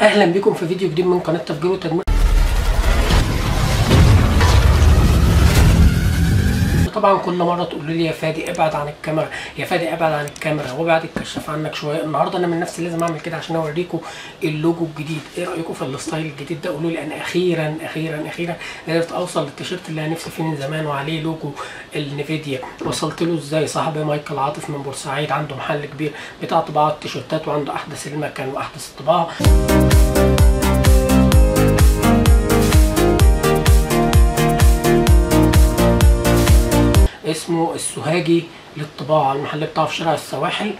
أهلا بكم في فيديو جديد من قناة تفجير وتدمير طبعا كل مرة تقولوا لي يا فادي ابعد عن الكاميرا. يا فادي ابعد عن الكاميرا. وابعد الكشاف عنك شوية. النهارده أنا من نفسي لازم أعمل كده عشان أوريكم اللوجو الجديد. إيه رأيكم في ال style الجديد ده؟ قولوا لي أنا أخيرا أخيرا أخيرا قدرت أوصل للتيشيرت اللي أنا نفسي فيه من زمان وعليه logo ال Nvidia. وصلت له إزاي؟ صاحبي مايكل عاطف من بورسعيد. عنده محل كبير بتاع طباعه التيشيرتات وعنده أحدث المكن وأحدث الطباعة. السوهاجي للطباعة المحل بتاعه في شارع السواحل.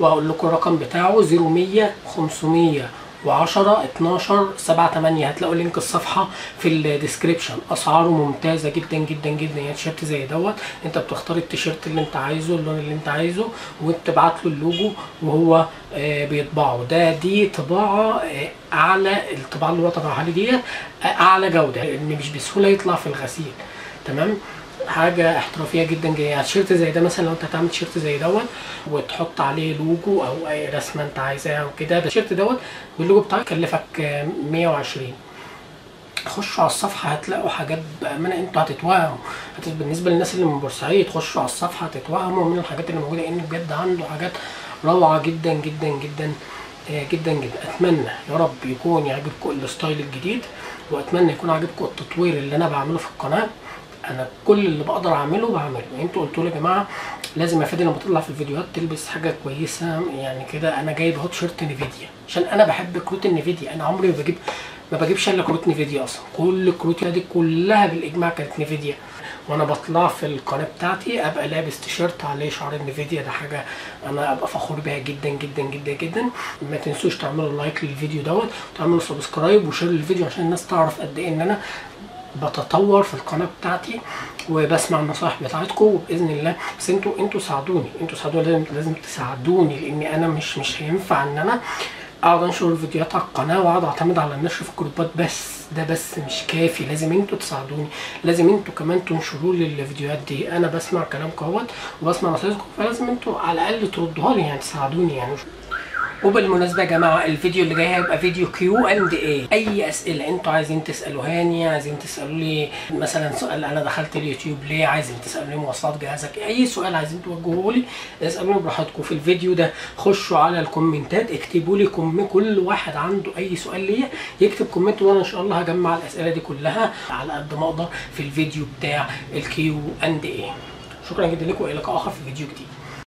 وهقول لكم الرقم بتاعه 0100 510 12 78 هتلاقوا link الصفحة في ال description أسعاره ممتازة جدا جدا جدا. يعني تيشيرت زي دوت. انت بتختار التيشيرت اللي انت عايزه اللون اللي انت عايزه وتبعت له اللوجو وهو آه بيطبعه. ده دي طباعة آه أعلى الطباعة اللي هو طبعها لي ديت آه أعلى جودة. لأن مش بسهولة يطلع في الغسيل. تمام؟ حاجة احترافية جدا جدا يعني تيشيرت زي ده مثلا لو أنت هتعمل تيشيرت زي دوت وتحط عليه لوجو أو أي رسمة أنت عايزاها وكده التيشيرت دوت واللوجو بتاعه يكلفك 120 خشوا على الصفحة هتلاقوا حاجات بامانه أنتوا هتتوهموا. بالنسبة للناس اللي من بورسعيد خشوا على الصفحة هتتوهموا من الحاجات اللي موجودة ان بجد عنده حاجات روعة جدا جدا جدا جدا جدا. أتمنى يا رب يكون يعجبكم الستايل الجديد وأتمنى يكون عاجبكم التطوير اللي أنا بعمله في القناة. أنا كل اللي بقدر اعمله بعمله. يعني أنتوا قلتوا لي يا جماعة لازم يا فادي لما تطلع في الفيديوهات تلبس حاجة كويسة يعني كده أنا جايب اهو تيشيرت Nvidia عشان أنا بحب كروت ال Nvidia أنا عمري ما بجيب ما بجيبش الا كروت Nvidia أصلا. كل كروت دي كلها بالاجماع كانت Nvidia وأنا بطلع في القناة بتاعتي ابقى لابس تيشيرت عليه شعار ال Nvidia ده حاجة أنا ابقى فخور بيها جدا جدا جدا جدا. ما تنسوش تعملوا like للفيديو دوت وتعملوا subscribe و share للفيديو عشان الناس تعرف قد إيه ان أنا بتطور في القناة بتاعتي وبسمع النصائح بتاعتكم وبإذن الله. بس أنتوا أنتوا ساعدوني. أنتوا ساعدوني لازم لازم تساعدوني لأن أنا مش مش هينفع إن أنا أقعد أنشر الفيديوهات على القناة وأقعد أعتمد على النشر في الجروبات بس. ده بس مش كافي. لازم أنتوا تساعدوني. لازم أنتوا كمان تنشروا لي الفيديوهات دي. أنا بسمع كلامكم اهوت وبسمع نصايحكم فلازم أنتوا على الأقل تردوها لي يعني تساعدوني يعني. وبالمناسبة يا جماعة الفيديو اللي جاي هيبقى فيديو Q and A أي أسئلة أنتوا عايزين تسالوهاني عايزين تسالوا لي مثلا سؤال أنا دخلت اليوتيوب ليه عايزين تسالوا لي مواصفات جهازك أي سؤال عايزين توجهوه لي اسألوني براحتكم في الفيديو ده. خشوا على الكومنتات اكتبوا لي كم كل واحد عنده أي سؤال ليا يكتب comment وأنا إن شاء الله هجمع الأسئلة دي كلها على قد ما أقدر في الفيديو بتاع ال Q and A شكرا جدا لكم وإلى لقاء آخر في فيديو جديد.